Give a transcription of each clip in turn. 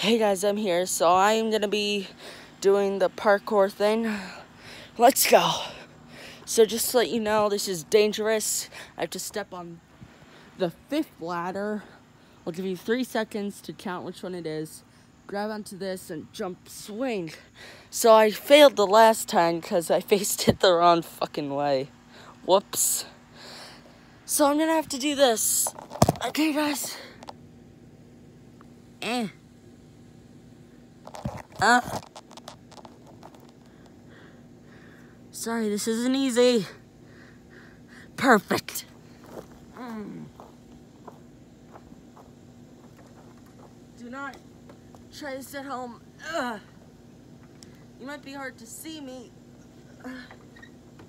Hey guys, I'm here. So I'm gonna be doing the parkour thing. Let's go. So just to let you know, this is dangerous. I have to step on the fifth ladder. I'll give you three seconds to count which one it is. Grab onto this and jump swing. So I failed the last time because I faced it the wrong fucking way. Whoops. So I'm gonna have to do this. Okay, guys. Eh. Uh. Sorry, this isn't easy. Perfect. Mm. Do not try this at home. Ugh. You might be hard to see me.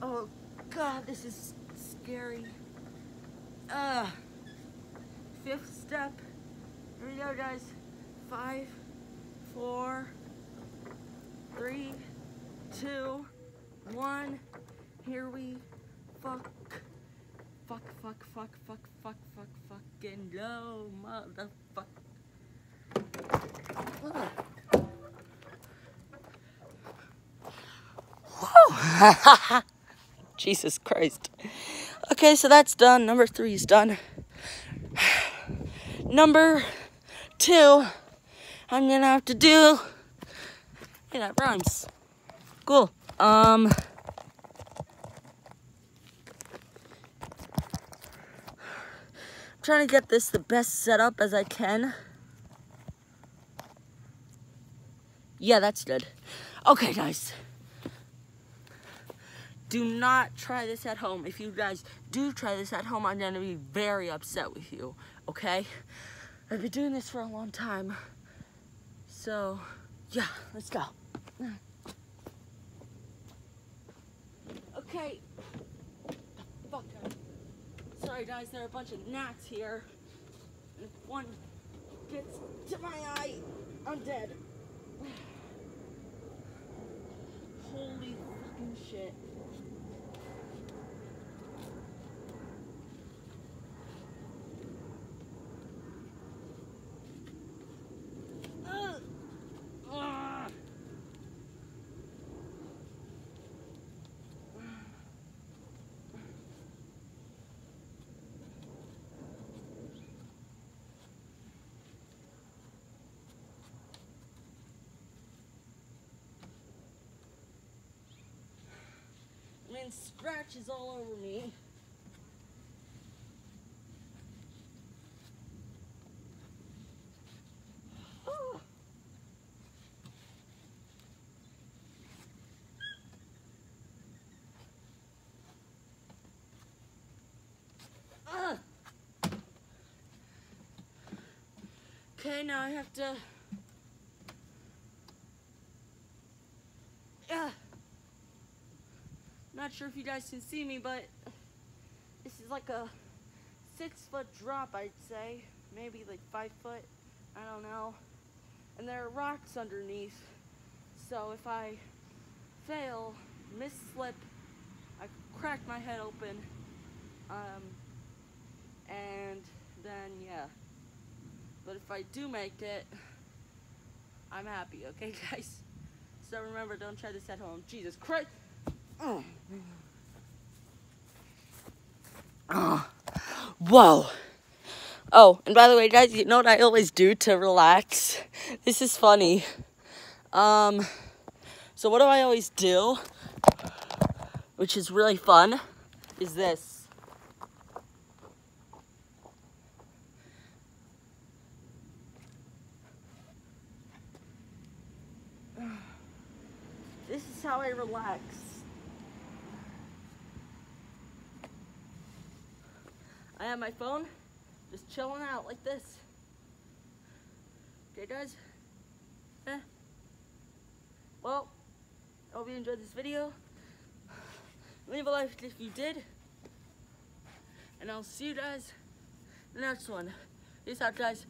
Oh, God, this is scary. Uh, fifth step. Here we go, guys. Five, four, two, one. Here we fuck, fuck, fuck, fuck, fuck, fuck, fuck, fucking go, motherfuck. Jesus Christ. Okay, so that's done. Number three is done. Number two, I'm gonna have to do. Hey, that rhymes. Cool. Um. I'm trying to get this the best setup as I can. Yeah, that's good. Okay, guys do not try this at home. If you guys do try this at home, I'm gonna be very upset with you, okay? I've been doing this for a long time. So, yeah, let's go. Okay. Fuck. Sorry guys, there are a bunch of gnats here. And If one gets to my eye, I'm dead. Holy fucking shit. And scratches all over me. Okay, now I have to uh, Not sure if you guys can see me, but this is like a six foot drop, I'd say. Maybe like five foot. I don't know. And there are rocks underneath. So if I fail, miss slip, I crack my head open. Um, and then, yeah. But if I do make it, I'm happy, okay, guys? So remember, don't try this at home. Jesus Christ! Oh. Whoa. Oh, and by the way, guys, you know what I always do to relax? This is funny. Um, so what do I always do? Which is really fun, is this. This is how I relax. I have my phone just chilling out like this. Okay, guys? Eh. Well, I hope you enjoyed this video. Leave a like if you did. And I'll see you guys the next one. Peace out, guys.